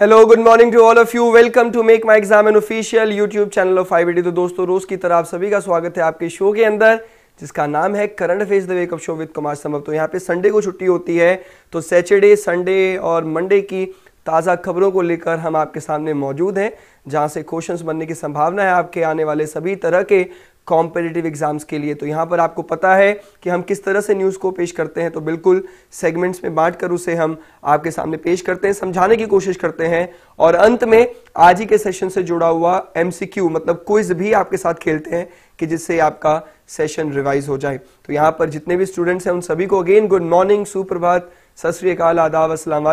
Hello good morning to all of you welcome to make my exam an official YouTube channel of I तो दोस्तों, रोज की तरह आप सभी का स्वागत है आपके शो के अंदर, जिसका नाम है current affairs the wake up show with Kumar Sambhav. तो यहाँ पे संडे को छुट्टी होती है तो सैटरडे संडे और मंडे की ताज़ा खबरों को लेकर हम आपके सामने मौजूद हैं, जहाँ से क्वेश्चंस बनने की संभावना है आपके आने वाले सभी तरह के कॉम्पिटेटिव एग्ज़ाम्स के लिए। तो यहाँ पर आपको पता है कि हम किस तरह से न्यूज़ को पेश करते हैं। तो बिल्कुल सेगमेंट्स में बांट कर उसे हम आपके सामने पेश करते हैं, समझाने की कोशिश करते हैं। और अंत में आज ही के सेशन से जुड़ा हुआ एमसीक्यू मतलब क्विज भी आपके साथ खेलते हैं कि जिससे आपका सेशन रिवाइज हो जाए। तो यहाँ पर जितने भी स्टूडेंट्स हैं, उन सभी को अगेन गुड मॉर्निंग सुप्रभात, सत श्रीकाल आदाब असलम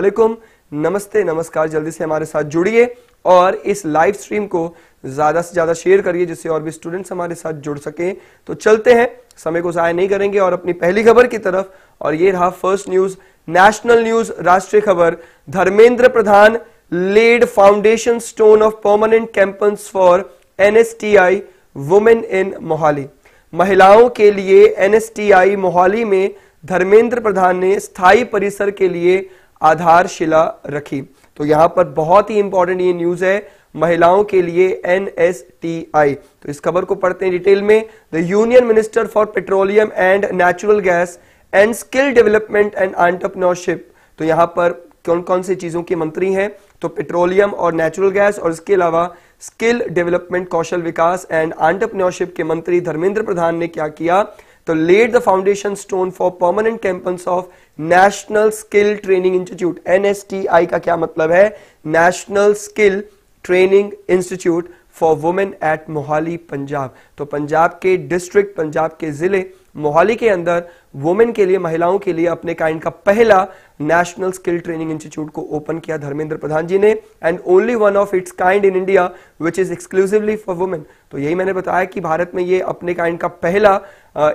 नमस्ते, नमस्कार, जल्दी से हमारे साथ जुड़िए और इस लाइव स्ट्रीम को ज़्यादा से ज़्यादा शेयर करिए, जिससे और भी स्टूडेंट्स हमारे साथ जुड़ सके। तो चलते हैं। समय को जाया नहीं करेंगे और अपनी पहली खबर की तरफ़, और ये रहा फ़र्स्ट न्यूज़ नेशनल न्यूज़ राष्ट्रीय खबर। Dharmendra Pradhan laid foundation stone of permanent campus for NSTI women in Mohali महिलाओं के लिए एनएसटीआई मोहाली में धर्मेंद्र प्रधान ने स्थायी परिसर के लिए आधारशिला रखी। तो यहाँ पर बहुत ही इंपॉर्टेंट ये न्यूज़ है, महिलाओं के लिए एनएसटीआई तो इस खबर को पढ़ते हैं डिटेल में। The union minister for petroleum and natural gas and skill development and entrepreneurship तो यहाँ पर कौन कौन सी चीज़ों के मंत्री हैं? तो पेट्रोलियम और नेचुरल गैस और इसके अलावा स्किल डेवलपमेंट कौशल विकास एंड एंटरप्रनोरशिप के मंत्री धर्मेंद्र प्रधान ने क्या किया? तो laid the foundation stone for permanent campus of national skill training institute NSTI का क्या मतलब है? National skill training institute for women at Mohali Punjab तो पंजाब के डिस्ट्रिक्ट पंजाब के ज़िले मोहाली के अंदर वुमेन के लिए, महिलाओं के लिए अपने काइंड का पहला नेशनल स्किल ट्रेनिंग इंस्टीट्यूट को ओपन किया धर्मेंद्र प्रधान जी ने and only one of its kind in India which is exclusively for women तो यही मैंने बताया कि भारत में ये अपने काइंड का पहला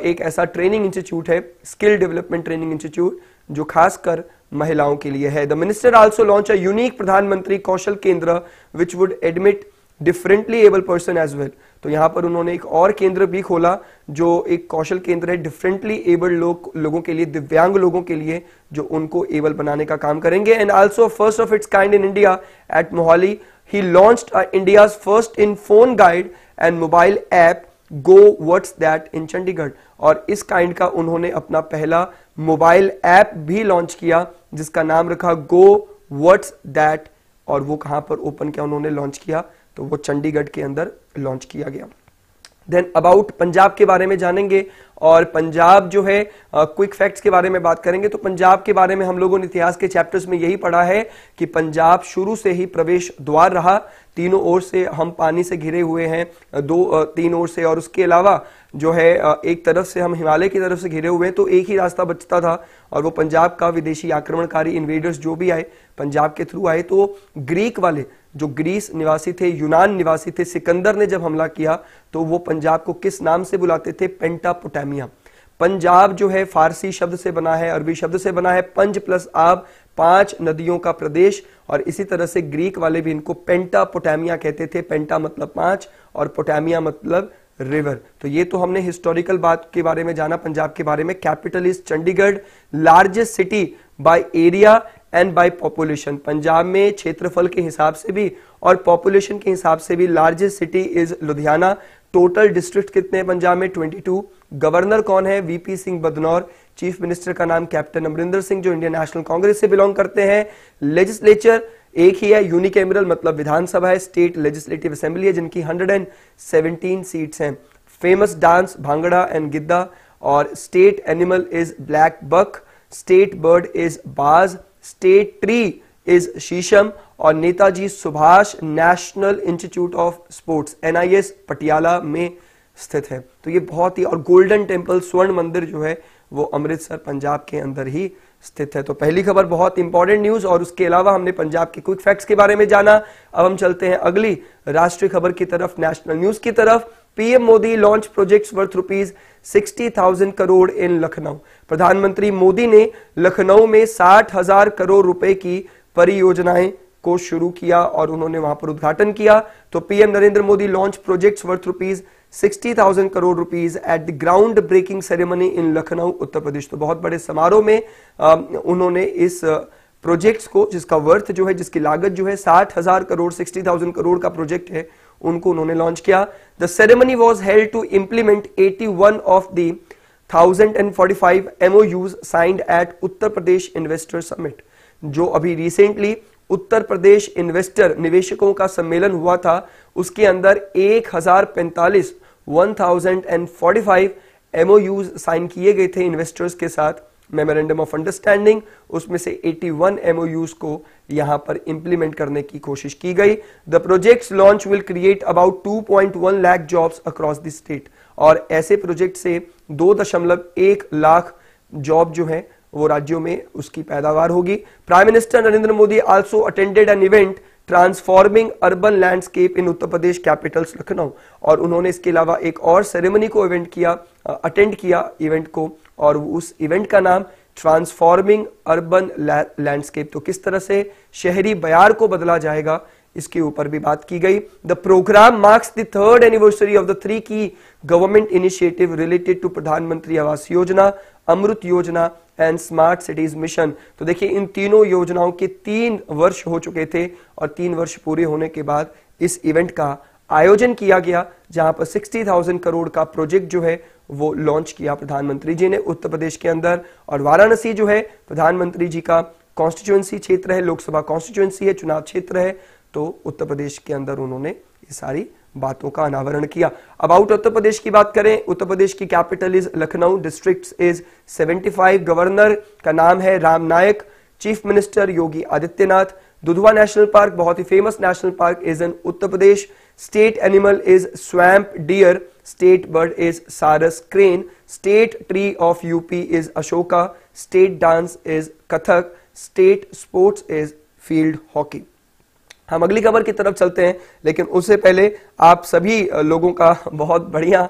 एक ऐसा ट्रेनिंग इंस्टीट्यूट है स्किल डेवलपमेंट ट्रेनिंग इंस्टीट्यूट जो खासकर महिलाओं के लिए है। The minister also launch a unique Pradhan Mantri Kaushal Kendra which would admit differently abled person as well तो यहाँ पर उन्होंने एक और केंद्र भी खोला, जो एक कौशल केंद्र है डिफरेंटली एबल्ड लोग, लोगों के लिए, दिव्यांग लोगों के लिए, जो उनको एबल बनाने का काम करेंगे। And also first of its kind in India at Mohali he launch India first in phone guide and mobile app go what's that इन चंडीगढ़ और इस काइंड का उन्होंने अपना पहला मोबाइल ऐप भी लॉन्च किया, जिसका नाम रखा गो व्हाट्स दैट और वो कहाँ पर ओपन किया उन्होंने लॉन्च किया तो वो चंडीगढ़ के अंदर लॉन्च किया गया। देन अबाउट पंजाब के बारे में जानेंगे, और पंजाब जो है क्विक फैक्ट्स के बारे में बात करेंगे तो पंजाब के बारे में हम लोगों ने इतिहास के चैप्टर्स में यही पढ़ा है कि पंजाब शुरू से ही प्रवेश द्वार रहा, तीनों ओर से हम पानी से घिरे हुए हैं, दो तीन ओर से, और उसके अलावा जो है एक तरफ़ से हम हिमालय की तरफ़ से घिरे हुए हैं तो एक ही रास्ता बचता था और वो पंजाब का विदेशी आक्रमणकारी इन्वेडर्स जो भी आए, पंजाब के थ्रू आए तो ग्रीक वाले जो ग्रीस निवासी थे, यूनान निवासी थे, सिकंदर ने जब हमला किया तो वो पंजाब को किस नाम से बुलाते थे? पेंटापोटामिया। पंजाब जो है, फारसी शब्द से बना है, अरबी शब्द से बना है, पंज प्लस आब, पाँच नदियों का प्रदेश, और इसी तरह से ग्रीक वाले भी इनको पेंटा पोटामिया कहते थे। पेंटा मतलब पाँच, और पोटामिया मतलब रिवर तो ये तो हमने हिस्टोरिकल बात के बारे में जाना, पंजाब के बारे में। Capital is Chandigarh largest city by area and by population Punjab में क्षेत्रफल के हिसाब से भी और पॉपुलेशन के हिसाब से भी largest city is Ludhiana. Total district कितने हैं पंजाब में? 22 गवर्नर कौन है? VP Singh Badnore. Chief minister का नाम कैप्टन अमरिंदर सिंह, जो इंडियन नेशनल कांग्रेस से बिलोंग करते हैं। लेजिस्लेचर एक ही है यूनिकेमरल मतलब विधानसभा है स्टेट लेजिस्लेटिव असेंबली है, जिनकी 117 सीट्स हैं। Famous dance bhangra and giddha, और state animal is black buck state bird is baaz state tree is sheesham और Netaji Subhash national institute of sports NIS Patiala में स्थित है। तो ये बहुत ही, और गोल्डन टेंपल स्वर्ण मंदिर जो है, वो अमृतसर, पंजाब के अंदर ही स्थित है। तो पहली खबर बहुत इंपॉर्टेंट न्यूज़ और उसके अलावा हमने पंजाब के क्विक फैक्ट्स के बारे में जाना। अब हम चलते हैं अगली राष्ट्रीय खबर की तरफ़ नेशनल न्यूज़ की तरफ़। PM Modi launch projects worth rupees sixty thousand crore in Lucknow. प्रधानमंत्री मोदी ने लखनऊ में साठ हज़ार करोड़ रुपए की परियोजनाएँ को शुरू किया और उन्होंने वहाँ पर उद्घाटन किया। तो PM Narendra Modi launch projects worth rupees sixty thousand crore rupees at the ground breaking ceremony in Lucknow Uttar Pradesh तो बहुत बड़े समारोह में आ, उन्होंने इस प्रोजेक्ट्स को जिसका वर्थ जो है जिसकी लागत जो है साठ हज़ार करोड़ सिक्सटी थाउज़ेंड करोड़ का प्रोजेक्ट है उनको उन्होंने लॉन्च किया। The ceremony was held to implement 81 of the thousand and forty five MoUs signed at Uttar Pradesh investor summit जो अभी रिसेंटली उत्तर प्रदेश इन्वेस्टर निवेशकों का सम्मेलन हुआ था। उसके अंदर एक हज़ार पैंतालीस हज़ार पैंतालीस one thousand and forty five MoUs sign किए गए थे इन्वेस्टर्स के साथ। मेमोरेंडम ऑफ़ अंडरस्टैंडिंग उसमें से 81 एमओयूज को यहाँ पर इंप्लीमेंट करने की कोशिश की गई। The projects launch will create about 2.1 lakh jobs across the state और ऐसे प्रोजेक्ट से दो दशमलव एक लाख जॉब जो है, वो राज्यों में उसकी पैदावार होगी। Prime minister Narendra Modi also attended an event transforming urban landscape in Uttar Pradesh capitals Lucknow. और उन्होंने इसके अलावा एक और सेरेमनी को इवेंट किया अटेंड किया इवेंट को, और उस इवेंट का नाम ट्रांसफॉर्मिंग अर्बन लैंडस्केप। तो किस तरह से शहरी बयार को बदला जाएगा, इसके ऊपर भी बात की गई। The programme marks the third anniversary of the three key government initiative related to Pradhanmantri Awas Yojana अमृत योजना एंड स्मार्ट सिटीज़ मिशन तो देखिए इन तीनों योजनाओं के तीन वर्ष हो चुके थे और तीन वर्ष पूरे होने के बाद इस इवेंट का आयोजन किया गया जहाँ पर 60,000 करोड़ का प्रोजेक्ट जो है वो लॉन्च किया प्रधानमंत्री जी ने उत्तर प्रदेश के अंदर। और वाराणसी जो है प्रधानमंत्री जी का कॉन्स्टिट्युएंसी क्षेत्र है लोकसभा कॉन्स्टिट्युएंसी है चुनाव क्षेत्र है तो उत्तर प्रदेश के अंदर उन्होंने ये सारी बातों का अनावरण किया। अबाउट उत्तर प्रदेश की बात करें, उत्तर प्रदेश की capital is Lucknow district is 75 governor का नाम है Ram Naik chief minister Yogi Adityanath, Dudhwa national park बहुत ही famous national park is in Uttar Pradesh state animal is swamp deer state bird is sarus crane state tree of UP is Ashoka state dance is Kathak state sports is field hockey हम अगली खबर की तरफ़ चलते हैं, लेकिन उससे पहले आप सभी लोगों का बहुत बढ़िया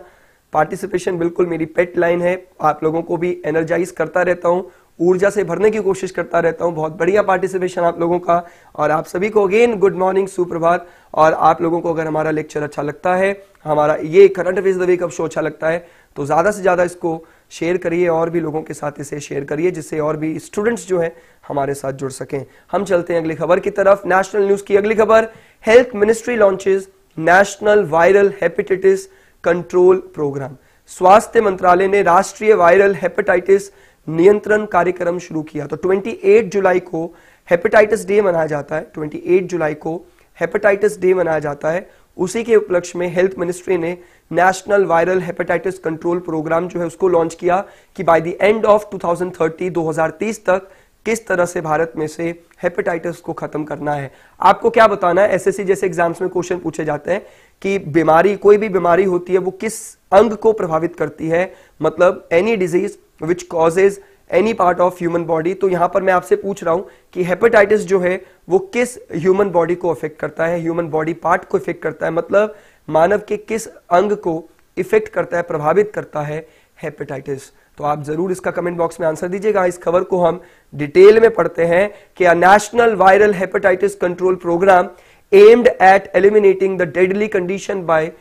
पार्टिसिपेशन बिल्कुल मेरी पेट लाइन है। आप लोगों को भी एनर्जाइज करता रहता हूँ, ऊर्जा से भरने की कोशिश करता रहता हूँ। बहुत बढ़िया पार्टिसिपेशन आप लोगों का, और आप सभी को अगेन गुड मॉर्निंग सुप्रभात। और आप लोगों को अगर हमारा लेक्चर अच्छा लगता है, हमारा ये current affairs the week show अच्छा लगता है तो ज़्यादा से ज़्यादा इसको शेयर करिए और भी लोगों के साथ इसे शेयर करिए, जिससे और भी स्टूडेंट्स जो है हमारे साथ जुड़ सकें। हम चलते हैं अगली खबर की तरफ़। नेशनल न्यूज़ की अगली खबर health ministry launches National Viral Hepatitis Control Programme स्वास्थ्य मंत्रालय ने राष्ट्रीय वायरल हेपेटाइटिस नियंत्रण कार्यक्रम शुरू किया। तो 28 जुलाई को हेपेटाइटिस डे मनाया जाता है। 28 जुलाई को हेपेटाइटिस डे मनाया जाता है। उसी के उपलक्ष्य में हेल्थ मिनिस्ट्री ने National Viral Hepatitis Control Programme जो है उसको लॉन्च किया कि बाय द एंड ऑफ़ 2030 2030 तक किस तरह से भारत में से हेपेटाइटिस को खत्म करना है। आपको क्या बताना है? एसएससी जैसे एग्ज़ाम्स में क्वेश्चन पूछे जाते हैं कि बीमारी, कोई भी बीमारी होती है, वो किस अंग को प्रभावित करती है? मतलब any disease which causes any part of human body तो यहाँ पर मैं आपसे पूछ रहा हूँ कि हेपेटाइटिस जो है, वो किस ह्यूमन बॉडी को अफेक्ट करता है? ह्यूमन बॉडी पार्ट को इफ़ेक्ट करता है? मतलब मानव के किस अंग को इफ़ेक्ट करता है, प्रभावित करता है हेपेटाइटिस? तो आप ज़रूर इसका कमेंट बॉक्स में आंसर दीजिएगा। इस खबर को हम डिटेल में पढ़ते हैं कि National Viral Hepatitis Control Programme aimed at eliminating the deadly condition by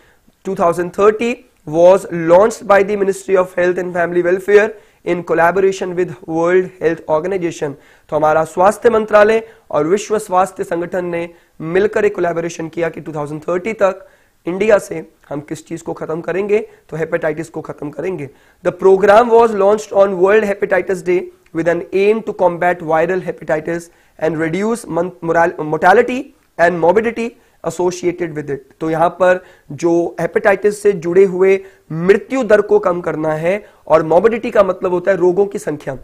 2030 was launched by the Ministry of Health and Family Welfare in collaboration with World Health Organization तो हमारा स्वास्थ्य मंत्रालय और विश्व स्वास्थ्य संगठन ने मिलकर एक कोलैबोरेशन किया कि 2030 तक इंडिया से हम किस चीज़ को खत्म करेंगे? तो हेपेटाइटिस को खत्म करेंगे। The programme was launch on World Hepatitis Day with an aim to combat viral hepatitis and reduce mortality and morbidity associated with it तो यहाँ पर जो हेपेटाइटिस से जुड़े हुए मृत्यु दर को कम करना है और मोबिडिटी का मतलब होता है रोगों की संख्या।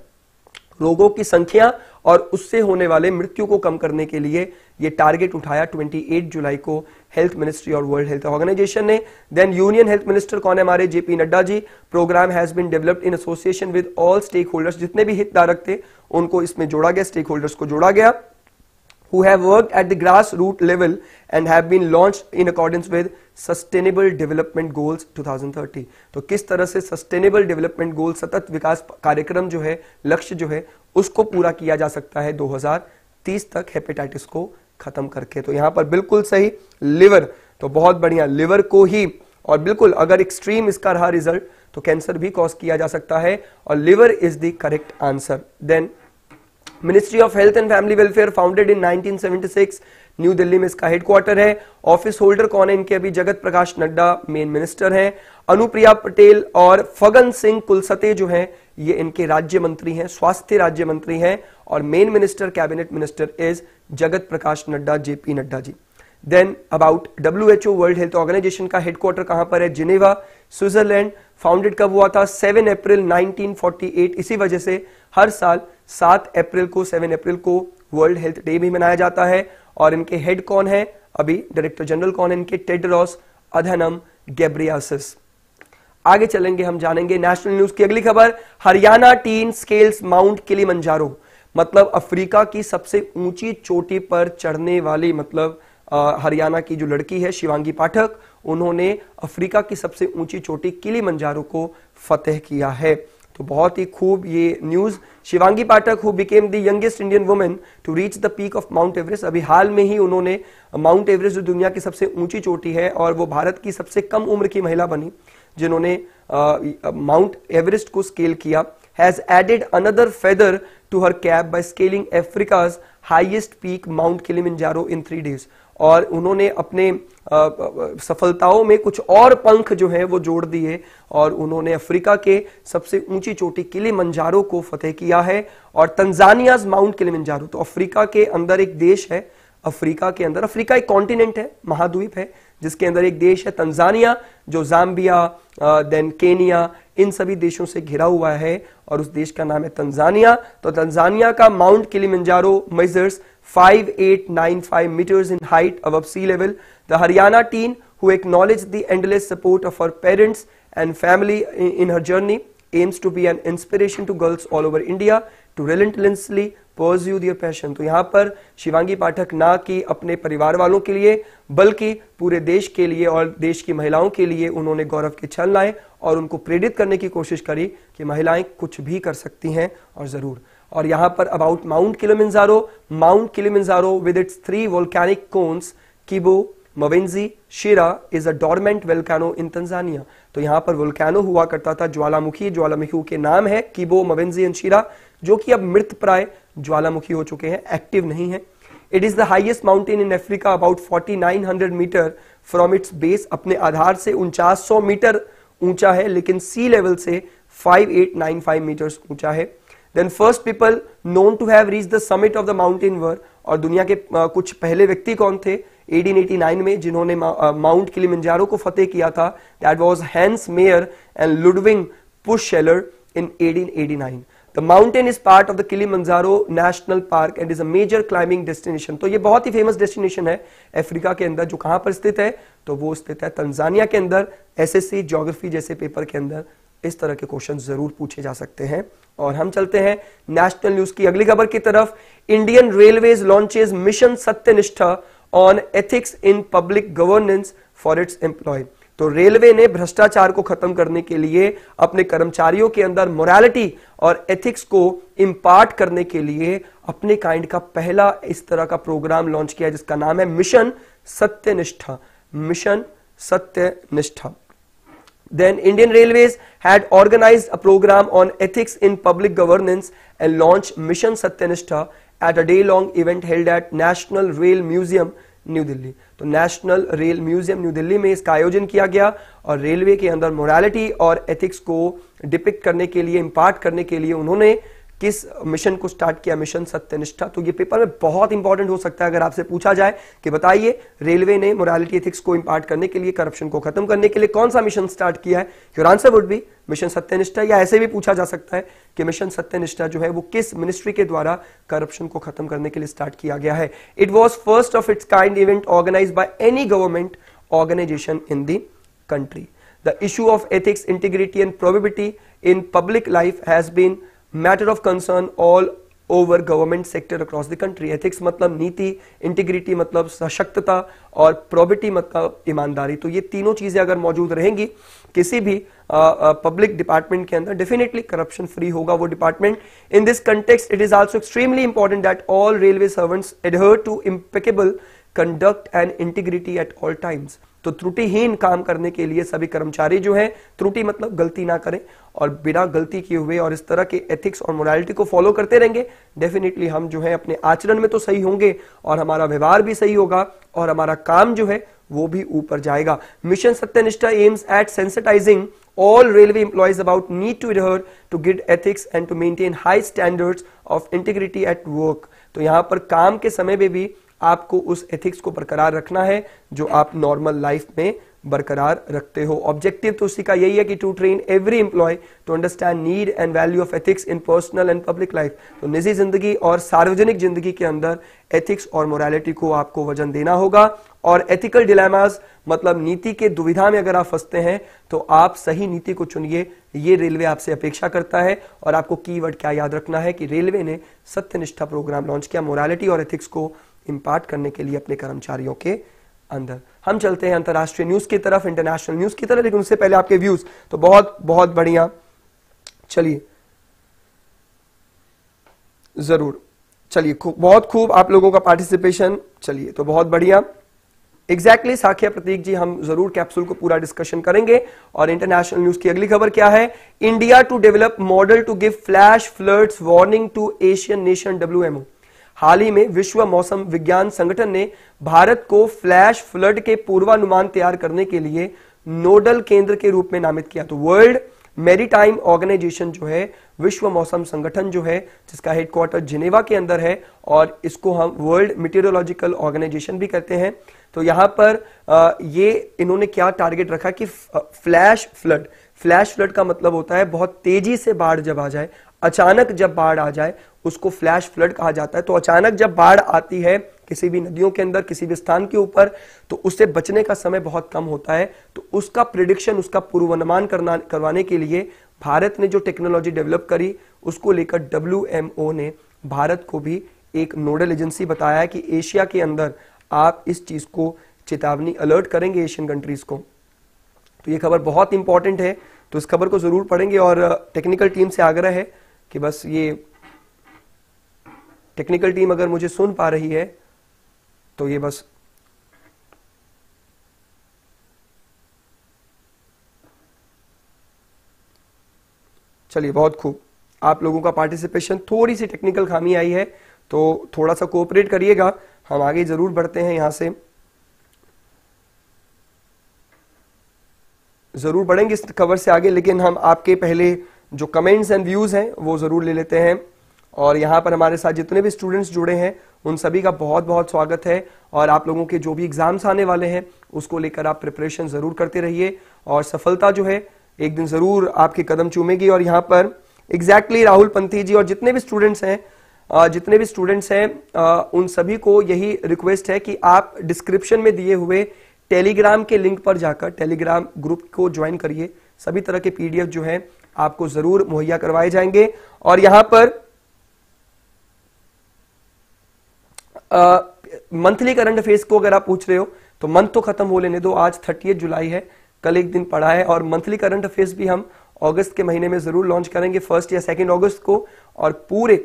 रोगों की संख्या और उससे होने वाले मृत्यु को कम करने के लिए ये टारगेट उठाया 28 जुलाई को हेल्थ मिनिस्ट्री और वर्ल्ड हेल्थ ऑर्गेनाइजेशन ने। देन यूनियन हेल्थ मिनिस्टर कौन है? हमारे JP Nadda ji. Programme has been developed in association with all stakeholders जितने भी हितधारक थे, उनको इसमें जोड़ा गया स्टेक होल्डर्स को जोड़ा गया। Who have worked at the grassroots level and have been launched in accordance with sustainable development goals 2030 तो किस तरह से सस्टेनेबल डेवलपमेंट गोल सतत विकास कार्यक्रम जो है, लक्ष्य जो है, उसको पूरा किया जा सकता है 2030 तक हेपेटाइटिस को खत्म करके। तो यहाँ पर बिल्कुल सही लिवर तो बहुत बढ़िया लिवर को ही, और बिल्कुल अगर एक्सट्रीम इसका रहा रिज़ल्ट तो कैंसर भी कॉज किया जा सकता है, और liver is the correct answer then Ministry of Health and Family Welfare founded in 1976 New Delhi में इसका हेडक्वार्टर है। ऑफ़िस होल्डर कौन है? इनके अभी जगत प्रकाश नड्डा मेन मिनिस्टर हैं। अनुप्रिया पटेल और फगन सिंह कुलसते जो हैं, ये इनके राज्य मंत्री हैं, स्वास्थ्य राज्य मंत्री हैं और main minister cabinet minister is Jagat Prakash Nadda, JP Nadda ji. Then about W H O World Health Organization का हेडक्वार्टर कहाँ पर है? Geneva, Switzerland. फाउंडेड कब हुआ था? 7 अप्रैल 1948 इसी वजह से हर साल 7 अप्रैल को 7 अप्रैल को वर्ल्ड हेल्थ डे भी मनाया जाता है। और इनके हेड कौन है? अभी डायरेक्टर जनरल कौन है? इनके टेडरॉस अधनम गेब्रियासिस आगे चलेंगे, हम जानेंगे नेशनल न्यूज़ की अगली खबर। Haryana teen scales Mount Kilimanjaro मतलब अफ्रीका की सबसे ऊँची चोटी पर चढ़ने वाली मतलब हरियाणा की जो लड़की है, शिवांगी पाठक, उन्होंने अफ्रीका की सबसे ऊँची चोटी किली मंजारो को फतेह किया है। तो बहुत ही खूब ये news Shivangi Pathak who became the youngest Indian women to reach the peak of Mount Everest अभी हाल में ही उन्होंने माउंट एवरेस्ट जो दुनिया की सबसे ऊँची चोटी है और वो भारत की सबसे कम उम्र की महिला बनी, जिन्होंने माउंट एवरेस्ट को स्केल किया has added another feather to her cap by scaling Africa's highest peak Mount Kilimanjaro in three days और उन्होंने अपने सफलताओं में कुछ और पंख जो है वो जोड़ दिए और उन्होंने अफ्रीका के सबसे ऊँची चोटी किले मंजारो को फतेह किया है और तंजानियाज माउंट किले मंजारो तो अफ्रीका के अंदर एक देश है, अफ्रीका के अंदर, अफ्रीका एक कॉन्टिनेंट है, महाद्वीप है जिसके अंदर एक देश है तंजानिया, जो जाम्बिया देन केनिया, इन सभी देशों से घिरा हुआ है और उस देश का नाम है तंजानिया। तो तंजानिया का Mount Kilimanjaro measures 5895 metres in height above sea level the Haryana teen who acknowledge the endless support of her parents and family in her journey aims to be an inspiration to girls all over India to relentlessly pursue their passion. तो यहाँ पर शिवांगी पाठक ना कि अपने परिवार वालों के लिए, बल्कि पूरे देश के लिए और देश की महिलाओं के लिए उन्होंने गौरव के छल लाए और उनको प्रेरित करने की कोशिश करी कि महिलाएँ कुछ भी कर सकती हैं और ज़रूर और यहाँ पर about Mount Kilimanjaro Mount Kilimanjaro with its three volcanic cones Kibo Mawenzi Shira is a dormant volcano in Tanzania तो यहाँ पर वोल्कैनो हुआ करता था, ज्वालामुखी ज्वालामुखी के नाम है किबो मविंजी एंड शिरा जो कि अब मृत प्राय ज्वालामुखी हो चुके हैं एक्टिव नहीं है। It is the highest mountain in Africa about 4900 metre from its base अपने आधार से उनचास मीटर ऊँचा है, लेकिन सी लेवल से 5895 मीटर ऊँचा है। Then first people known to have reach the summit of the mountain were और दुनिया के कुछ पहले व्यक्ति कौन थे? 1889 में, जिन्होंने माउंट किलिमंजारो को फतेह किया था। That was Hans Meyer and Ludwig Purtscheller in 1889 the mountain is part of the Kilimanjaro National Park and is a major climbing destination तो ये बहुत ही फ़ेमस डेस्टिनेशन है अफ्रीका के अंदर, जो कहाँ पर स्थित है तो वो स्थित है तंजानिया के अंदर एसएससी ज्योग्राफी जैसे पेपर के अंदर इस तरह के क्वेश्चन ज़रूर पूछे जा सकते हैं। और हम चलते हैं नेशनल न्यूज़ की अगली खबर की तरफ़। Indian Railways launches mission Satyanishtha on ethics in public governance for its employ तो रेलवे ने भ्रष्टाचार को खत्म करने के लिए अपने कर्मचारियों के अंदर मोरालिटी और एथिक्स को इंपार्ट करने के लिए अपने काइंड का पहला इस तरह का प्रोग्राम लॉन्च किया जिसका नाम है mission Satyanishtha mission Satyanishtha then Indian Railways had organise a programme on ethics in public governance and launch mission Satyanishtha at a day long event held at National Rail Museum New Delhi. तो National Rail Museum New Delhi में इसका आयोजन किया गया और railway के अंदर morality और एथिक्स को डिपिक्ट करने के लिए इम्पार्ट करने के लिए उन्होंने किस मिशन को स्टार्ट किया, मिशन सत्यनिष्ठा। तो ये पेपर में बहुत इंपॉर्टेंट हो सकता है, अगर आपसे पूछा जाए कि बताइए, रेलवे ने मोरालिटी एथिक्स को इंपार्ट करने के लिए करप्शन को खत्म करने के लिए कौन सा मिशन स्टार्ट किया है? Your answer would be mission Satyanishtha, या ऐसे भी पूछा जा सकता है कि मिशन सत्यनिष्ठा जो है, वो किस मिनिस्ट्री के द्वारा करप्शन को खत्म करने के लिए स्टार्ट किया गया है? It was first of its kind event organise by any government organisation in the country the issue of ethics integrity and probity in public life has been matter of concern all over government sector across the country ethics मतलब नीति integrity मतलब सशक्तता और probity मतलब ईमानदारी। तो ये तीनों चीज़ें अगर मौजूद रहेंगी, किसी भी पब्लिक डिपार्टमेंट के अंदर डेफिनेटली करप्शन फ्री होगा वो department in this context it is also extremely important that all railway servants adhere to impeccable conduct and integrity at all times तो त्रुटिहीन काम करने के लिए सभी कर्मचारी जो है, त्रुटि मतलब गलती ना करें और बिना गलती किए हुए और इस तरह के एथिक्स और मोरालिटी को फॉलो करते रहेंगे। डेफिनेटली हम जो है, अपने आचरण में तो सही होंगे और हमारा व्यवहार भी सही होगा और हमारा काम जो है, वो भी ऊपर जाएगा। Mission Satyanishtha aims at sensitising all railway employees about need to adhere to good ethics and to maintain high standards of integrity at work. तो यहाँ पर काम के समय में भी आपको उस एथिक्स को बरकरार रखना है, जो आप नॉर्मल लाइफ में बरकरार रखते हो। ऑब्जेक्टिव तो उसी का यही है कि to train every employ to understand need and value of ethics in personal and public life तो निजी ज़िंदगी और सार्वजनिक ज़िंदगी के अंदर एथिक्स और मोरालिटी को आपको वज़न देना होगा। और एथिकल डिलेमास मतलब नीति के दुविधा में अगर आप फंसते हैं तो आप सही नीति को चुनिए। ये रेलवे आपसे अपेक्षा करता है और आपको कीवर्ड क्या याद रखना है कि रेलवे ने सत्यनिष्ठा प्रोग्राम लॉन्च किया। मोरालिटी और एथिक्स को इंपार्ट करने के लिए अपने कर्मचारियों के अंदर। हम चलते हैं अंतरराष्ट्रीय न्यूज़ की तरफ़ इंटरनेशनल न्यूज़ की तरफ़ लेकिन उससे पहले आपके व्यूज़ तो बहुत बहुत बढ़िया। चलिए। ज़रूर। चलिए बहुत खूब आप लोगों का पार्टिसिपेशन चलिए तो बहुत बढ़िया। एग्जैक्टली exactly, साखिया प्रतीक जी हम ज़रूर कैप्सूल को पूरा डिस्कशन करेंगे। और इंटरनेशनल न्यूज़ की अगली खबर क्या है? India to develop model to give flash floods warning to Asian nation WMO हाल ही में विश्व मौसम विज्ञान संगठन ने भारत को फ्लैश फ्लड के पूर्वानुमान तैयार करने के लिए नोडल केंद्र के रूप में नामित किया। तो वर्ल्ड मेरीटाइम ऑर्गेनाइजेशन जो है, विश्व मौसम संगठन जो है, जिसका हेडक्वार्टर जिनेवा के अंदर है, और इसको हम वर्ल्ड मीटेरोलॉजिकल ऑर्गेनाइजेशन भी कहते हैं। तो यहाँ पर ये इन्होंने क्या टारगेट रखा कि फ्लैश फ्लड। फ्लैश फ्लड का मतलब होता है, बहुत तेज़ी से बाढ़ जब आ जाए, अचानक जब बाढ़ आ जाए उसको फ्लैश फ्लड कहा जाता है। तो अचानक जब बाढ़ आती है किसी भी नदियों के अंदर, किसी भी स्थान के ऊपर तो उससे बचने का समय बहुत कम होता है। तो उसका प्रिडिक्शन उसका पूर्वानुमान करना, करवाने के लिए भारत ने जो टेक्नोलॉजी डेवलप करी, उसको लेकर डब्ल्यूएमओ ने भारत को भी एक नोडल एजेंसी बताया है कि एशिया के अंदर आप इस चीज़ को चेतावनी अलर्ट करेंगे एशियन कंट्रीज़ को। तो ये खबर बहुत इंपॉर्टेंट है। तो इस खबर को ज़रूर पढ़ेंगे और टेक्निकल टीम से आग्रह है कि बस ये टेक्निकल टीम अगर मुझे सुन पा रही है तो ये बस चलिए, बहुत खूब। आप लोगों का पार्टिसिपेशन थोड़ी सी टेक्निकल खामी आई है तो थोड़ा सा कोऑपरेट करिएगा। हम आगे ज़रूर बढ़ते हैं यहाँ से। ज़रूर बढ़ेंगे इस खबर से आगे, लेकिन हम आपके पहले जो कमेंट्स एंड व्यूज़ हैं, वो ज़रूर ले लेते हैं। और यहाँ पर हमारे साथ जितने भी स्टूडेंट्स जुड़े हैं, उन सभी का बहुत बहुत स्वागत है। और आप लोगों के जो भी एग्ज़ाम्स आने वाले हैं, उसको लेकर आप प्रिपरेशन ज़रूर करते रहिए। और सफलता जो है, एक दिन ज़रूर आपके कदम चूमेगी। और यहाँ पर एग्जैक्टली exactly राहुल पंथी जी और जितने भी स्टूडेंट्स हैं जितने भी स्टूडेंट्स हैं उन सभी को यही रिक्वेस्ट है कि आप डिस्क्रिप्शन में दिए हुए टेलीग्राम के लिंक पर जाकर टेलीग्राम ग्रुप को ज्वाइन करिए। सभी तरह के पीडीएफ जो है, आपको ज़रूर मुहैया करवाए जाएँगे। और यहाँ पर मंथली करंट अफेयर्स को अगर आप पूछ रहे हो तो मंथ तो खत्म हो लेने दो, आज थर्टी जुलाई है, कल एक दिन पड़ा है, और मंथली करंट अफेयर्स भी हम अगस्त के महीने में ज़रूर लॉन्च करेंगे फ़र्स्ट या सेकेंड अगस्त को, और पूरे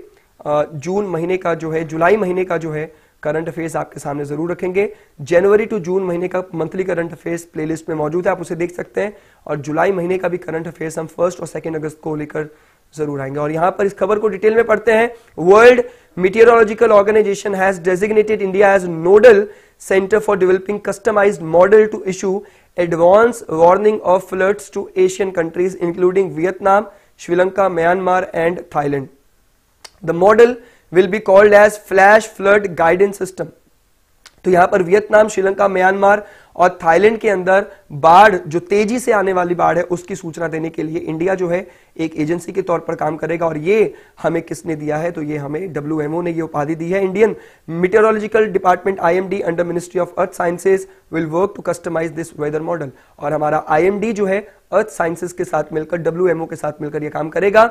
जून महीने का जो है जुलाई महीने का जो है करंट अफेयर्स आपके सामने ज़रूर रखेंगे। जनवरी टू जून महीने का मंथली करंट अफेयर्स प्लेलिस्ट में मौजूद है, आप उसे देख सकते हैं, और जुलाई महीने का भी करंट अफेयर्स हम फ़र्स्ट और सेकेंड अगस्त को लेकर ज़रूर आएँगे। और यहाँ पर इस खबर को डिटेल में पढ़ते हैं। World Meteorological Organization has designated India as nodal centre for developing customise model to issue advance warning of floods to Asian countries including Vietnam Sri Lanka Myanmar and Thailand the model will be called as Flash Flood Guidance System तो यहाँ पर Vietnam, Sri Lanka, Myanmar और Thailand के अंदर बाढ़ जो तेज़ी से आने वाली बाढ़ है, उसकी सूचना देने के लिए इंडिया जो है एक एजेंसी के तौर पर काम करेगा और ये हमें किसने दिया है? तो ये हमें डब्ल्यूएमओ ने ये उपाधि दी है। Indian Meteorological Department IMD under Ministry of Earth Sciences will work to customise this weather model और हमारा आईएमडी जो है अर्थ साइंसेज के साथ मिलकर डब्ल्यू के साथ मिलकर यह काम करेगा।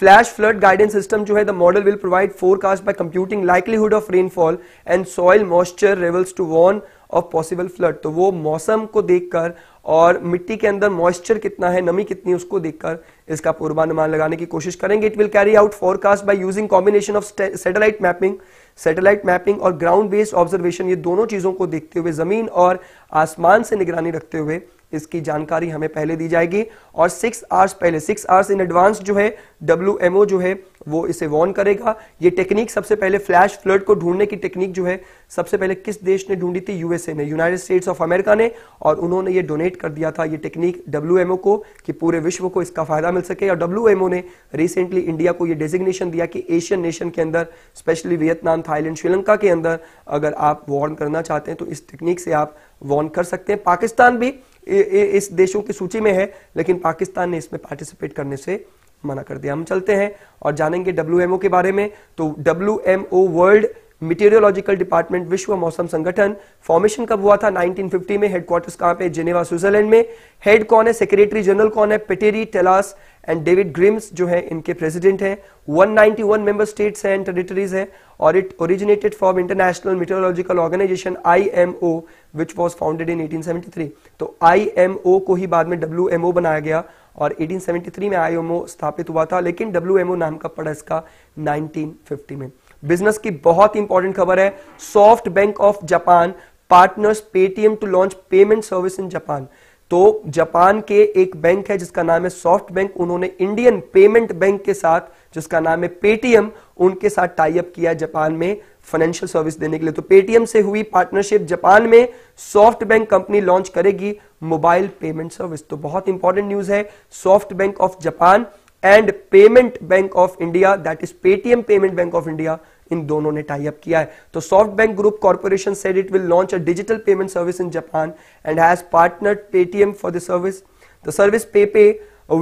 फ्लैश फ्लड गाइडेंस सिस्टम जो है the model will provide forecast by computing likelihood of rainfall and soil moisture levels to warn of possible flood तो वो मौसम को देखकर और मिट्टी के अंदर मॉइस्चर कितना है, नमी कितनी उसको देखकर इसका पूर्वानुमान लगाने की कोशिश करेंगे। It will carry out forecast by using combination of satellite mapping satellite mapping और ग्राउंड बेस्ड ऑब्जर्वेशन ये दोनों चीज़ों को देखते हुए, ज़मीन और आसमान से निगरानी रखते हुए इसकी जानकारी हमें पहले दी जाएगी। और सिक्स आवर्स पहले सिक्स आवर्स इन एडवांस जो है डब्ल्यूएमओ जो है वो इसे वॉर्न करेगा। ये टेक्निक सबसे पहले फ्लैश फ्लड को ढूँढने की टेक्निक जो है, सबसे पहले किस देश ने ढूंढी थी? यूएसए ने। यूनाइटेड स्टेट्स ऑफ़ अमेरिका ने। और उन्होंने ये डोनेट कर दिया था, ये टेक्निक डब्ल्यू को, कि पूरे विश्व को इसका फ़ायदा मिल सके। और डब्ल्यू ने रिसेंटली इंडिया को ये डेजिग्नेशन दिया कि एशियन नेशन के अंदर स्पेशली वियतनाम थाईलैंड श्रीलंका के अंदर अगर आप वॉर्न करना चाहते हैं तो इस टेक्निक से आप वॉर्न कर सकते हैं। पाकिस्तान भी इस देशों की सूची में है, लेकिन पाकिस्तान ने इसमें पार्टिसिपेट करने से मना कर दिया। हम चलते हैं और जानेंगे डब्ल्यूएमओ के बारे में। तो डब्ल्यूएमओ वर्ल्ड मीटेरियोलॉजिकल डिपार्टमेंट विश्व मौसम संगठन फॉर्मेशन कब हुआ था? 1950 में। हेडक्वार्टर्स कहाँ पे? जेनेवा, स्विट्जरलैंड में। हेड कौन है? सेक्रेटरी जनरल कौन है? Petteri Taalas and David Grimes जो है, इनके प्रेसिडेंट हैं। 191 मेंबर स्टेट्स एंड टेरिटरीज है और it originated from International Meteorological Organization IMO which was founded in 1873 तो आईएमओ को ही बाद में डब्ल्यूएमओ बनाया गया और 1873 में आईएमओ स्थापित हुआ था, लेकिन डब्ल्यूएमओ नाम कब पड़ा इसका 1950 में। बिज़नेस की बहुत इंपॉर्टेंट खबर है SoftBank of Japan partners Paytm to launch payment service in Japan तो जापान के एक बैंक है जिसका नाम है सॉफ्ट बैंक उन्होंने इंडियन पेमेंट बैंक के साथ, जिसका नाम है पेटीएम उनके साथ टाई अप किया जापान में। फाइनेंशियल सर्विस देने के लिए। तो पेटीएम से हुई पार्टनरशिप जापान में सॉफ्ट बैंक कंपनी लॉन्च करेगी मोबाइल पेमेंट सर्विस तो बहुत इंपॉर्टेंट न्यूज़ है SoftBank bank of Japan and payment bank of India that is Paytm payment bank of India इन दोनों ने टाई अप किया है। तो SoftBank group corporation said it will launch a digital payment service in Japan and has partnered Paytm for the service the service PayPay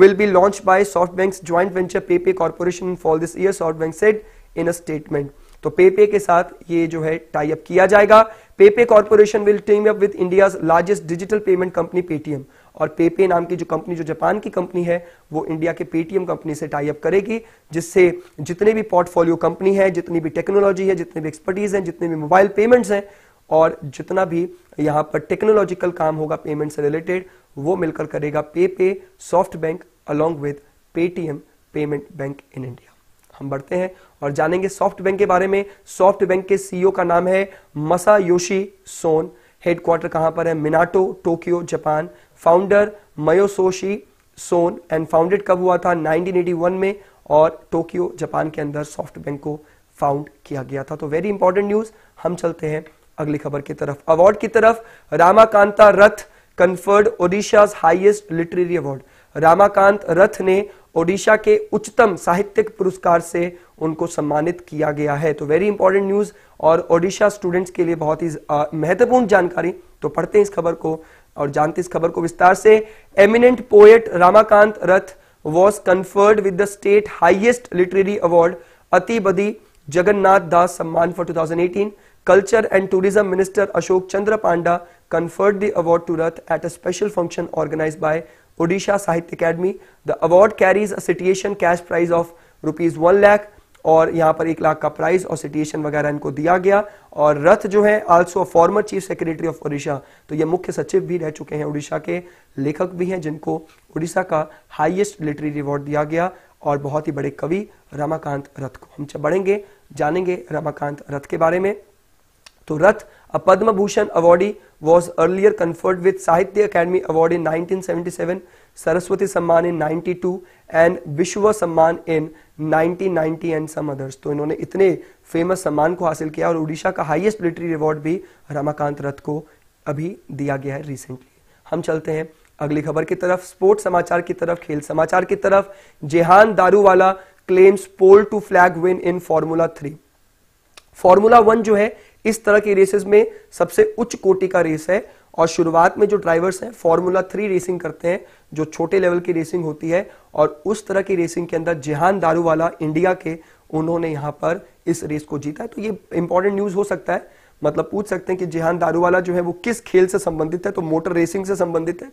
will be launched by SoftBank's joint venture PayPay Corporation in fall this year, SoftBank said in a statement. तो PayPay के साथ ये जो है tie up किया जाएगा। PayPay corporation will team up with India largest digital payment company Paytm और PayPay नाम की जो कंपनी जो जापान की कंपनी है, वो इंडिया के पेटीएम कंपनी से टाई अप करेगी, जिससे जितने भी पोर्टफोलियो कंपनी है, जितनी भी टेक्नोलॉजी है, जितने भी एक्सपर्टीज है, जितने भी मोबाइल पेमेंट्स हैं, और जितना भी यहाँ पर टेक्नोलॉजिकल काम होगा पेमेंट से रिलेटेड वो मिलकर करेगा PayPay SoftBank along with Paytm payment bank in India हम बढ़ते हैं और जानेंगे सॉफ्ट बैंक के बारे में। सॉफ्ट बैंक के सीईओ का नाम है मसा योशी सोन हेडक्वार्टर कहाँ पर है? Minato Tokyo Japan founder Masayoshi Son and founded कब हुआ था? 1981 में और टोक्यो जापान के अंदर सॉफ्ट बैंक को फाउंड किया गया था। तो वेरी इंपॉर्टेंट न्यूज़ हम चलते हैं अगली खबर की तरफ़। अवार्ड की तरफ़ Ramakanta Rath conferred Odisha highest literary award Ramakant Rath ने ओडिशा के उच्चतम साहित्यिक पुरस्कार से उनको सम्मानित किया गया है। तो वेरी इंपॉर्टेंट न्यूज़ और ओडिशा स्टूडेंट्स के लिए बहुत ही महत्वपूर्ण जानकारी। तो पढ़ते हैं इस खबर को और जानते इस खबर को विस्तार से। Eminent poet Ramakant Rath was conferred with the state highest literary award Atibadi Jagannath Das Samman for 2018 culture and tourism minister Ashok Chandra Panda conferred the award to Rath at a special function organized by Sahitya Academy. The award carries a citation cash prize of rupees 1 lakh और यहाँ पर एक लाख का prize और सिटिएशन वगैरह इनको दिया गया। और रथ जो है also former chief secretary of Odisha तो ये मुख्य सचिव भी रह चुके हैं उड़ीसा के। लेखक भी हैं जिनको उड़ीसा का हाईएस्ट लिटरेरी अवार्ड दिया गया। और बहुत ही बड़े कवि रमाकांत रथ को। हम बढ़ेंगे, जानेंगे रमाकांत रथ के बारे में। तो Rath a Padma Bhushan awardee was earlier conferred with Sahitya Akademi award in 1977 Saraswati Samman in 92 and विश्व सम्मान इन 1990 एंड सम अदर्स तो इन्होंने इतने फ़ेमस सम्मान को हासिल किया और उड़ीसा का हाईएस्ट लिटरेरी अवार्ड भी रमाकांत रथ को अभी दिया गया है रिसेंटली हम चलते हैं अगली खबर की तरफ़ स्पोर्ट्स समाचार की तरफ़, खेल समाचार की तरफ़। Jehan Daruvala claims pole to flag win in formula three formula one जो है इस तरह की रेसेस में सबसे उच्च कोटि का रेस है और शुरुआत में जो ड्राइवर्स हैं फॉर्मूला थ्री रेसिंग करते हैं, जो छोटे लेवल की रेसिंग होती है और उस तरह की रेसिंग के अंदर जिहान दारूवाला इंडिया के, उन्होंने यहाँ पर इस रेस को जीता है। तो ये इंपॉर्टेंट न्यूज़ हो सकता है। मतलब पूछ सकते हैं कि जिहान दारूवाला जो है वो किस खेल से संबंधित है? तो मोटर रेसिंग से संबंधित है।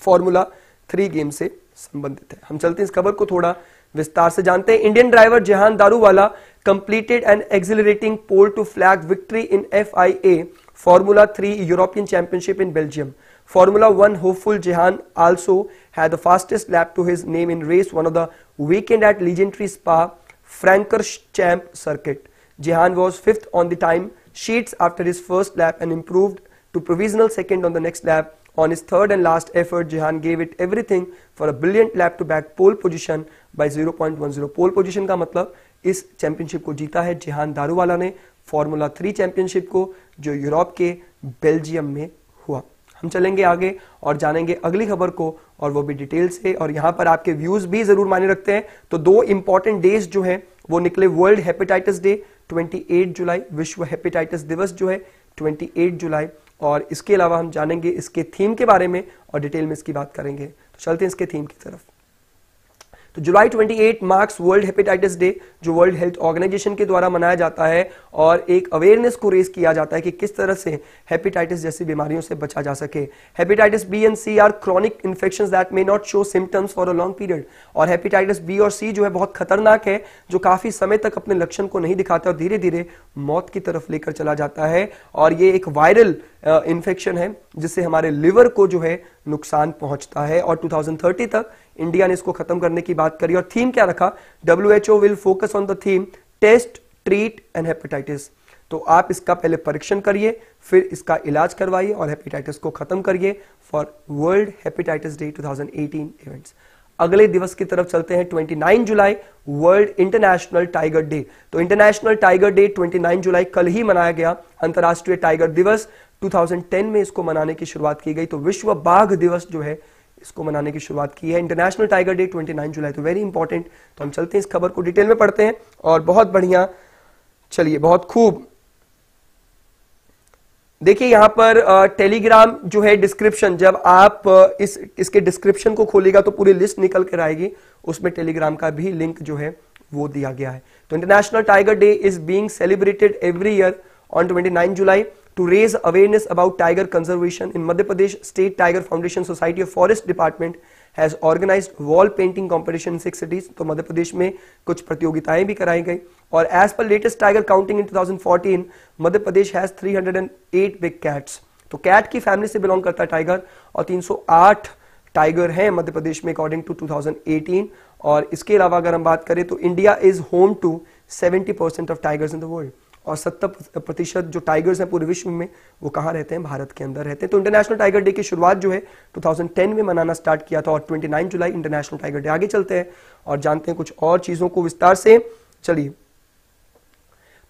फॉर्मूला थ्री गेम से संबंधित है। हम चलते हैं इस खबर को थोड़ा विस्तार से जानते हैं। Indian driver Jehan Daruvala completed and accelerating pole to flag victory in F I A formula three European championship in Belgium formula one hopeful Jehan also है fastest lap to his name in race one of the weekend at legendary Spa Francorchamps circuit Jehan was fifth on the time sheets after his first lap and improve to provisional second on the next lap on his third and last effort Jehan gave it everything for a brilliant lap to back pole position by 0.10. Pole position का मतलब इस championship को जीता है जिहान दारूवाला ने formula three championship को, जो Europe के बेल्जियम में हुआ। हम चलेंगे आगे और जानेंगे अगली खबर को और वो भी डिटेल से। और यहाँ पर आपके व्यूज़ भी ज़रूर माने रखते हैं। तो दो इंपॉर्टेंट डेज़ जो है, वो निकले वर्ल्ड हेपेटाइटिस डे 28 जुलाई, विश्व हेपेटाइटिस दिवस जो है 28 जुलाई। और इसके अलावा हम जानेंगे इसके थीम के बारे में और डिटेल में इसकी बात करेंगे। तो चलते हैं इसके थीम की तरफ़। तो July 28 marks world hepatitis day, जो वर्ल्ड हेल्थ ऑर्गेनाइजेशन के द्वारा मनाया जाता है, और एक अवेयरनेस को रेज किया जाता है कि किस तरह से हेपेटाइटिस जैसी बीमारियों से बचा जा सके। Hepatitis B and C are chronic infection that may not show symptoms for a long period और हेपेटाइटिस बी और सी जो है बहुत खतरनाक है, जो काफ़ी समय तक अपने लक्षण को नहीं दिखाता और धीरे धीरे मौत की तरफ़ लेकर चला जाता है, और ये एक वायरल इन्फेक्शन है, जिससे हमारे लिवर को जो है नुकसान पहुँचता है और 2030 तक इंडिया ने इसको खत्म करने की बात करी और थीम क्या रखा? W H O will focus on the theme test treat and hepatitis तो आप इसका पहले परीक्षण करिए, फिर इसका इलाज करवाइए और हेपेटाइटिस को खत्म करिए for world hepatitis day 2018 events अगले दिवस की तरफ़ चलते हैं 29 जुलाई वर्ल्ड इंटरनेशनल टाइगर डे तो इंटरनेशनल टाइगर डे 29 जुलाई कल ही मनाया गया, अंतर्राष्ट्रीय टाइगर दिवस। 2010 में इसको मनाने की शुरुआत की गई तो विश्व बाघ दिवस जो है इसको मनाने की शुरुआत की है। इंटरनेशनल टाइगर डे 29 जुलाई तो वेरी इंपॉर्टेंट तो हम चलते हैं इस खबर को डिटेल में पढ़ते हैं और बहुत बढ़िया, चलिए, बहुत खूब। देखिए, यहाँ पर टेलीग्राम जो है डिस्क्रिप्शन जब आप इस, इसके डिस्क्रिप्शन को खोलेगा तो पूरी लिस्ट निकल कर आएगी। उसमें टेलीग्राम का भी लिंक जो है वो दिया गया है। तो international tiger day is being celebrated every year on 29 July. To raise awareness about tiger conservation in Madhya Pradesh State Tiger Foundation Society of Forest Department organized wall painting competition in six cities तो मध्य प्रदेश में कुछ प्रतियोगिताएँ भी कराई गई और as per latest tiger counting in 2014 Madhya Pradesh has 308 big cats तो cat की फैमिली से बिलोंग करता है टाइगर और 308 टाइगर हैं मध्य प्रदेश में अकॉर्डिंग टू 2018 और इसके अलावा अगर हम बात करें तो India is home to 70 percent of tigers in the world और सत्तर प्रतिशत जो टाइगर्स हैं पूरे विश्व में, वो कहाँ रहते हैं? भारत के अंदर रहते हैं। तो इंटरनेशनल टाइगर डे की शुरुआत जो है 2010 में मनाना स्टार्ट किया था और 29 जुलाई इंटरनेशनल टाइगर डे आगे चलते हैं। और जानते हैं कुछ और चीज़ों को विस्तार से। चलिए।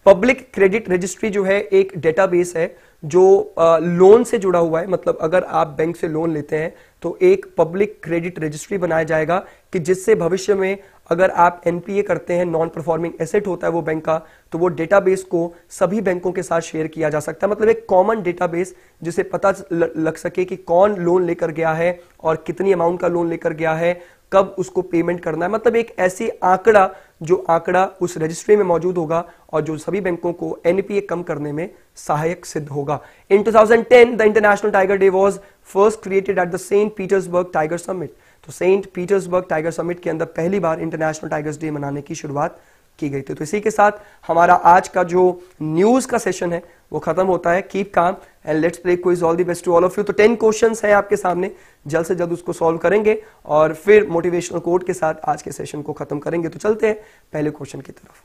पब्लिक क्रेडिट रजिस्ट्री जो है, एक डेटाबेस है जो लोन से जुड़ा हुआ है मतलब अगर आप बैंक से लोन लेते हैं तो एक पब्लिक क्रेडिट रजिस्ट्री बनाया जाएगा कि जिससे भविष्य में अगर आप एनपीए करते हैं नॉन परफॉर्मिंग एसेट होता है वो बैंक का तो वो डेटाबेस को सभी बैंकों के साथ शेयर किया जा सकता है। मतलब एक कॉमन डेटाबेस जिसे पता लग सके कि कौन लोन लेकर गया है और कितनी अमाउंट का लोन लेकर गया है कब उसको पेमेंट करना है। मतलब एक ऐसी आंकड़ा, जो आंकड़ा उस रजिस्ट्री में मौजूद होगा और जो सभी बैंकों को एनपीए कम करने में सहायक सिद्ध होगा। In 2010 the international tiger day was first created at the Saint Petersburg tiger summit तो सेंट पीटर्सबर्ग टाइगर समिट के अंदर पहली बार इंटरनेशनल टाइगर्स डे मनाने की शुरुआत की गई थी। तो इसी के साथ हमारा आज का जो न्यूज़ का सेशन है, वो खत्म होता है। Keep calm and let's play quiz all the best to all of you तो टेन क्वेश्चंस हैं आपके सामने। जल्द से जल्द उसको सॉल्व करेंगे और फिर मोटिवेशनल कोड के साथ आज के सेशन को खत्म करेंगे। तो चलते हैं पहले क्वेश्चन की तरफ़।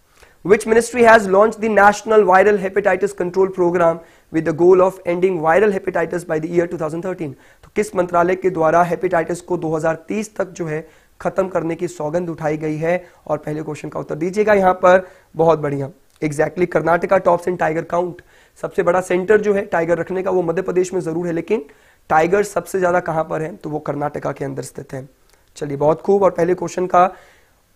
Which ministry has launched the national viral hepatitis control program with the goal of ending viral hepatitis by the year 2013 तो किस मंत्रालय के द्वारा हेपेटाइटिस को 2030 तक जो है खत्म करने की सौगंध उठाई गई है। और पहले क्वेश्चन का उत्तर दीजिएगा यहाँ पर। बहुत बढ़िया। Exactly Karnataka tops in tiger count. सबसे बड़ा सेंटर जो है टाइगर रखने का, वो मध्य प्रदेश में ज़रूर है, लेकिन टाइगर सबसे ज़्यादा कहाँ पर है? तो वो कर्नाटका के अंदर स्थित है। चलिए, बहुत खूब। और पहले क्वेश्चन का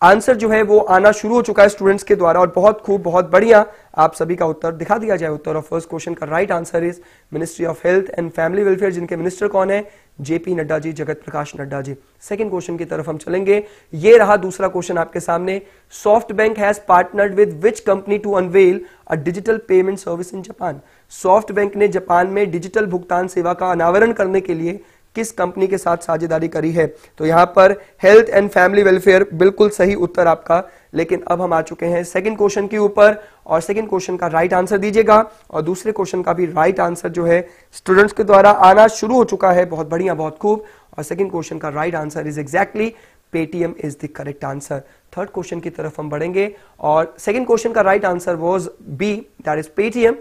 आंसर जो है वो आना शुरू हो चुका है स्टूडेंट्स के द्वारा और बहुत खूब, बहुत बढ़िया आप सभी का उत्तर दिखा दिया जाए उत्तर। और फ़र्स्ट क्वेश्चन का right answer is ministry of health and family welfare जिनके मिनिस्टर कौन है? JP Nadda ji Jagat Prakash Nadda ji. Second question की तरफ़ हम चलेंगे। ये रहा दूसरा क्वेश्चन आपके सामने। SoftBank has partnered with which company to unveil a digital payment service in Japan SoftBank ने जापान में डिजिटल भुगतान सेवा का अनावरण करने के लिए किस कंपनी के साथ साझेदारी करी है? तो यहाँ पर हेल्थ एंड फैमिली वेलफेयर बिल्कुल सही उत्तर आपका। लेकिन अब हम आ चुके हैं सेकंड क्वेश्चन के ऊपर। और सेकंड क्वेश्चन का राइट आंसर दीजिएगा। और दूसरे क्वेश्चन का भी राइट आंसर जो है स्टूडेंट्स के द्वारा आना शुरू हो चुका है। बहुत बढ़िया, बहुत खूब। और सेकंड क्वेश्चन का right answer is exactly Paytm is the correct answer third question की तरफ़ हम बढ़ेंगे। और सेकंड क्वेश्चन का right answer was B that is Paytm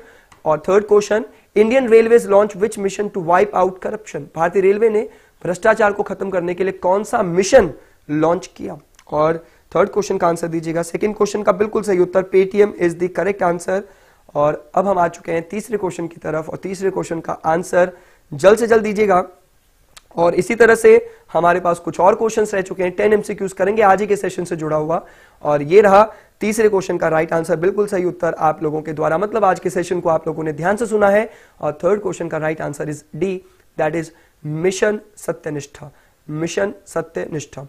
और third question Indian railway launch which mission to wipe out corruption भारतीय रेलवे ने भ्रष्टाचार को खत्म करने के लिए कौन सा मिशन लॉन्च किया? और थर्ड क्वेश्चन का आंसर दीजिएगा। सेकंड क्वेश्चन का बिल्कुल सही उत्तर Paytm is the correct answer और अब हम आ चुके हैं तीसरे क्वेश्चन की तरफ़ और तीसरे क्वेश्चन का आंसर जल्द से जल्द दीजिएगा। और इसी तरह से हमारे पास कुछ और क्वेश्चंस रह चुके हैं। टेन एमसीक्यूज करेंगे। आज ही के सेशन से जुड़ा हुआ। और ये रहा तीसरे क्वेश्चन का राइट आंसर बिल्कुल सही उत्तर आप लोगों के द्वारा। मतलब आज के सेशन को आप लोगों ने ध्यान से सुना है। और थर्ड क्वेश्चन का right answer is D that is mission Satyanishtha. Mission Satyanishtha.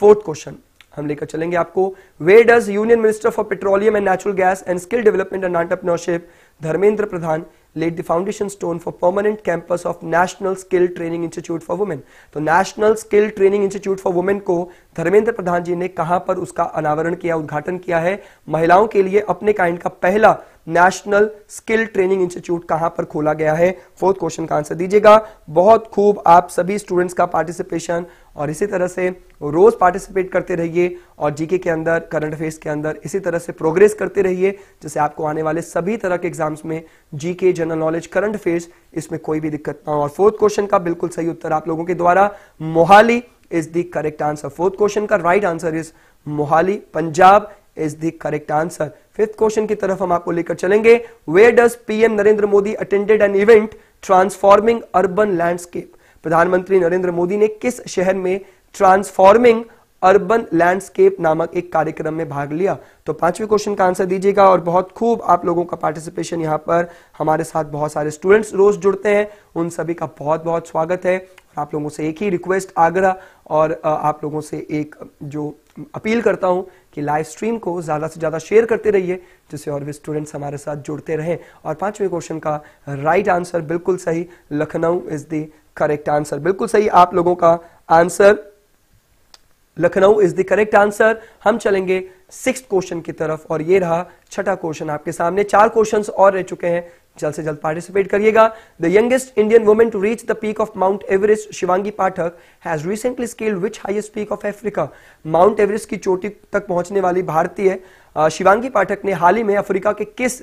Fourth question हम लेकर चलेंगे आपको। Where does union minister for petroleum and natural gas and skill development and entrepreneurship Dharmendra Pradhan laid the foundation stone for permanent campus of National Skill Training Institute for Women. तो National Skill Training Institute for Women को धर्मेंद्र प्रधान जी ने कहाँ पर उसका अनावरण किया उद्घाटन किया है महिलाओं के लिए अपने काइंड का पहला नेशनल स्किल ट्रेनिंग इंस्टीट्यूट कहाँ पर खोला गया है फोर्थ क्वेश्चन का आंसर दीजिएगा बहुत खूब आप सभी स्टूडेंट्स का पार्टिसिपेशन और इसी तरह से रोज पार्टिसिपेट करते रहिए और जीके के अंदर करंट अफेयर्स के अंदर इसी तरह से प्रोग्रेस करते रहिए जैसे आपको आने वाले सभी तरह के एग्ज़ाम्स में GK general knowledge current affairs इसमें कोई भी दिक्कत ना हो। और फोर्थ क्वेश्चन का बिल्कुल सही उत्तर आप लोगों के द्वारा Mohali is the correct answer fourth question का right answer is Mohali Punjab is the correct answer fifth question की तरफ़ हम आपको लेकर चलेंगे where does PM Narendra Modi attended an event transforming urban landscape प्रधानमंत्री नरेंद्र मोदी ने किस शहर में ट्रांसफॉर्मिंग अर्बन लैंडस्केप नामक एक कार्यक्रम में भाग लिया? तो पाँचवें क्वेश्चन का आंसर दीजिएगा और बहुत खूब आप लोगों का पार्टिसिपेशन यहाँ पर हमारे साथ बहुत सारे स्टूडेंट्स रोज जुड़ते हैं। उन सभी का बहुत बहुत स्वागत है। आप लोगों से एक ही रिक्वेस्ट आग्रह और आप लोगों से एक, जो अपील करता हूँ कि लाइव स्ट्रीम को ज़्यादा से ज़्यादा शेयर करते रहिए, जिससे और भी स्टूडेंट्स हमारे साथ जुड़ते रहें। और पाँचवें क्वेश्चन का राइट आंसर बिल्कुल सही, Lucknow is the correct answer बिल्कुल सही आप लोगों का answer Lucknow is the correct answer हम चलेंगे सिक्स क्वेश्चन की तरफ़ और ये रहा छठा क्वेश्चन आपके सामने. चार क्वेश्चंस और रह चुके हैं. जल्द से जल्द पार्टिसिपेट करिएगा. The youngest Indian women to reach the peak of mount Everest Shivangi Pathak has recently scaled which highest peak of Africa mount Everest की चोटी तक पहुँचने वाली भारतीय शिवांगी पाठक ने हाल ही में अफ्रीका के किस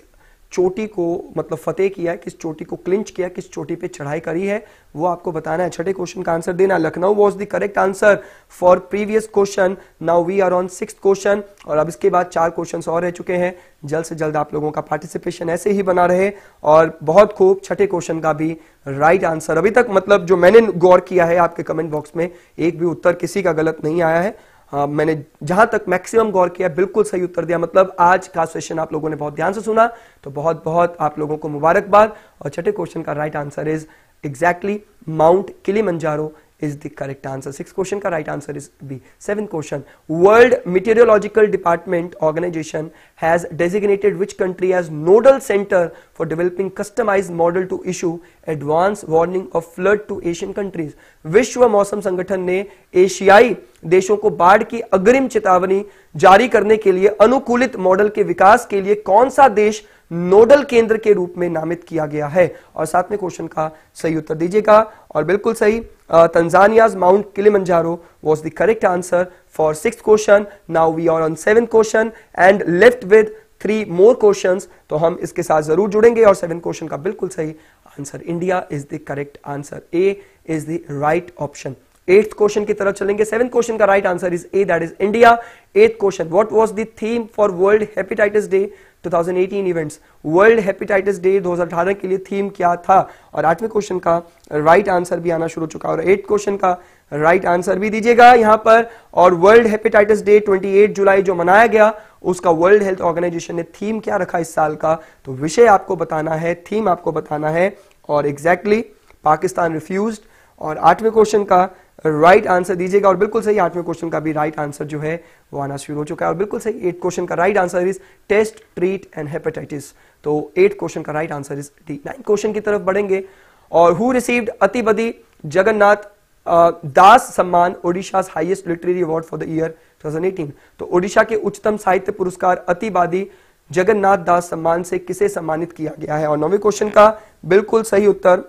चोटी को मतलब फतेह किया, किस चोटी को क्लिंच किया, किस चोटी पे चढ़ाई करी है, वो आपको बताना है। छठे क्वेश्चन का आंसर देना। Lucknow was the correct answer for previous question now we are on six question और अब इसके बाद चार क्वेश्चन और रह चुके हैं। जल्द से जल्द आप लोगों का पार्टिसिपेशन ऐसे ही बना रहे और बहुत खूब छठे क्वेश्चन का भी राइट आंसर अभी तक मतलब जो मैंने गौर किया है आपके कमेंट बॉक्स में, एक भी उत्तर किसी का गलत नहीं आया है। हाँ मैंने जहाँ तक मैक्सिमम गौर किया, बिल्कुल सही उत्तर दिया। मतलब आज का सेशन आप लोगों ने बहुत ध्यान से सुना तो बहुत बहुत आप लोगों को मुबारकबाद। और छठे क्वेश्चन का right answer is exactly mount Kilimanjaro is the correct answer six question का right answer is B seven question world meteorological department organization has designated which country as nodal centre for developing customize model to issue advance warning of flood to Asian countries विश्व मौसम संगठन ने एशियाई देशों को बाढ़ की अग्रिम चेतावनी जारी करने के लिए अनुकूलित मॉडल के विकास के लिए कौन सा देश नोडल केंद्र के रूप में नामित किया गया है? और साथ में क्वेश्चन का सही उत्तर दीजिएगा। और बिल्कुल सही Tanzania's mount Kilimanjaro was the correct answer for six question now we are on seven question and left with three more questions तो हम इसके साथ ज़रूर जुड़ेंगे और सेवन क्वेश्चन का बिल्कुल सही answer India is the correct answer A is the right option eighth question की तरफ़ चलेंगे. सेवन क्वेश्चन का right answer is A that is India eighth question what was the theme for world hepatitis day 2018 events world hepatitis day 2018 के लिए theme क्या था? और आठवें क्वेश्चन का राइट आंसर भी आना शुरू हो चुका और एट क्वेश्चन का राइट आंसर भी दीजिएगा यहाँ पर। और वर्ल्ड हेपेटाइटिस डे 28 जुलाई जो मनाया गया उसका वर्ल्ड हेल्थ ऑर्गेनाइजेशन ने थीम क्या रखा इस साल का? तो विषय आपको बताना है थीम आपको बताना है। और एग्जैक्टली exactly, पाकिस्तान रिफ्यूज और आठवें क्वेश्चन का राइट आंसर दीजिएगा और बिल्कुल सही आठवें क्वेश्चन का भी राइट आंसर जो है, वो आना शुरू हो चुका है और बिल्कुल सही एट क्वेश्चन का right answer is test treat and hepatitis तो एट क्वेश्चन का right answer is D nine question की तरफ़ बढ़ेंगे और who received Atibadi Jagannath Das Samman Odisha highest literary award for the year 2018 तो ओडिशा के उच्चतम साहित्य पुरस्कार अतिवादी जगन्नाथ दास सम्मान से किसे सम्मानित किया गया है? और नौवे क्वेश्चन का बिल्कुल सही उत्तर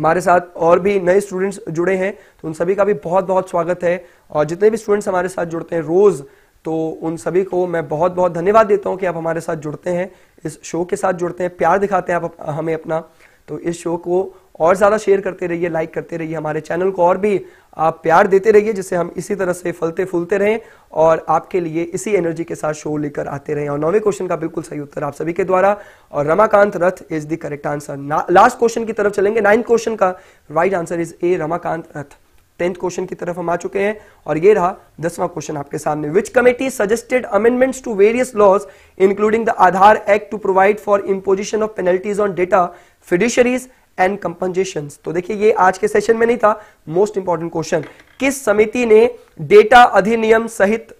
हमारे साथ और भी नए स्टूडेंट्स जुड़े हैं तो उन सभी का भी बहुत बहुत स्वागत है। और जितने भी स्टूडेंट्स हमारे साथ जुड़ते हैं रोज तो उन सभी को मैं बहुत बहुत धन्यवाद देता हूँ कि आप हमारे साथ जुड़ते हैं। इस शो के साथ जुड़ते हैं, प्यार दिखाते हैं आप हमें अपना। तो इस शो को और ज़्यादा शेयर करते रहिए लाइक करते रहिए हमारे चैनल को और भी। आप प्यार देते रहिए जिससे हम इसी तरह से फलते फूलते रहें और आपके लिए इसी एनर्जी के साथ शो लेकर आते रहें। और नौवे क्वेश्चन का बिल्कुल सही उत्तर आप सभी के द्वारा। और Ramakant Rath is the correct answer last question की तरफ़ चलेंगे। नाइन्थ क्वेश्चन का right answer is A Ramakant Rath. Tenth question की तरफ़ हम आ चुके हैं। और ये रहा दसवां क्वेश्चन आपके सामने which committee suggested amendments to various laws including the Aadhaar act to provide for imposition of penalties on data fiduciaries and compensation तो देखिए, ये आज के सेशन में नहीं था मोस्ट इंपॉर्टेंट क्वेश्चन किस समिति ने डेटा अधिनियम सहित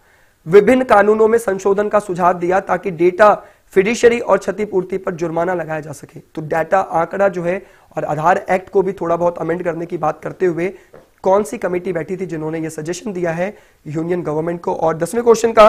विभिन्न कानूनों में संशोधन का सुझाव दिया ताकि डेटा फिडिशरी और क्षतिपूर्ति पर जुर्माना लगाया जा सके? तो डाटा आंकड़ा जो है और आधार एक्ट को भी थोड़ा बहुत अमेंड करने की बात करते हुए कौन सी कमेटी बैठी थी जिन्होंने ये सजेशन दिया है? यूनियन गवर्नमेंट को। और दसवें क्वेश्चन का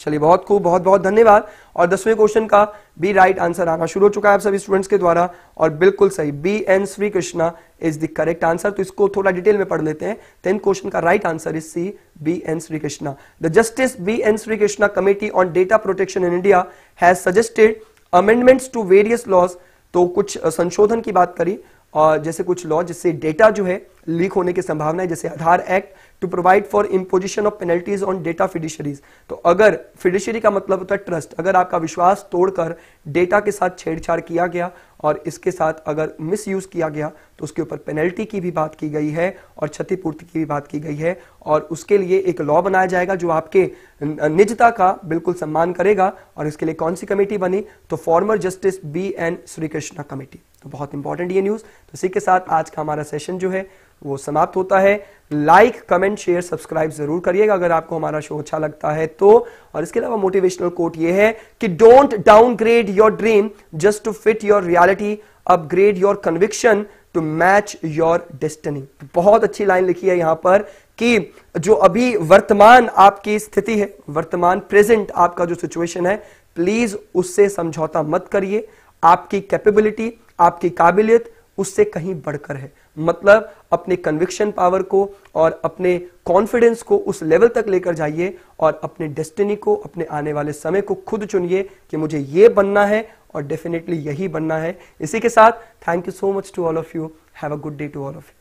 चलिए, बहुत खूब, बहुत बहुत धन्यवाद। और दसवें क्वेश्चन का बी राइट आंसर आना शुरू हो चुका है आप सभी स्टूडेंट्स के द्वारा। और बिल्कुल सही B N Srikrishna is the correct answer तो इसको थोड़ा डिटेल में पढ़ लेते हैं। टेंथ क्वेश्चन का right answer is C B N Srikrishna the justice B N Srikrishna committee on data protection in India has suggested amendments to various laws तो कुछ संशोधन की बात करी, और जैसे कुछ लॉ जिससे डेटा जो है लीक होने की संभावना है, जैसे Aadhaar act to provide for imposition of penalties on data fiduciaries तो अगर फिडिशरी का मतलब होता है ट्रस्ट अगर आपका विश्वास तोड़कर डेटा के साथ छेड़छाड़ किया गया और इसके साथ अगर मिस यूज़ किया गया तो उसके ऊपर पेनल्टी की भी बात की गई है और क्षतिपूर्ति की भी बात की गई है और उसके लिए एक लॉ बनाया जाएगा जो आपके निजता का बिल्कुल सम्मान करेगा और इसके लिए कौन सी कमेटी बनी? तो former justice B N Srikrishna committee तो बहुत इंपॉर्टेंट ये न्यूज़ तो इसी के साथ आज का हमारा सेशन जो है वो समाप्त होता है। लाइक कमेंट शेयर सब्सक्राइब ज़रूर करिएगा अगर आपको हमारा शो अच्छा लगता है तो। और इसके अलावा मोटिवेशनल कोट ये है कि don't downgrade your dream just to fit your reality upgrade your conviction to match your destiny बहुत अच्छी लाइन लिखी है यहाँ पर कि जो अभी वर्तमान आपकी स्थिति है, वर्तमान प्रेजेंट आपका जो सिचुएशन है प्लीज़ उससे समझौता मत करिए। आपकी कैपेबिलिटी आपकी काबिलियत उससे कहीं बढ़कर है। मतलब अपने कन्विक्शन पावर को और अपने कॉन्फिडेंस को उस लेवल तक लेकर जाइए और अपने डेस्टिनी को, अपने आने वाले समय को खुद चुनिए कि मुझे ये बनना है और डेफिनेटली यही बनना है। इसी के साथ thank you so much to all of you have a good day to all of you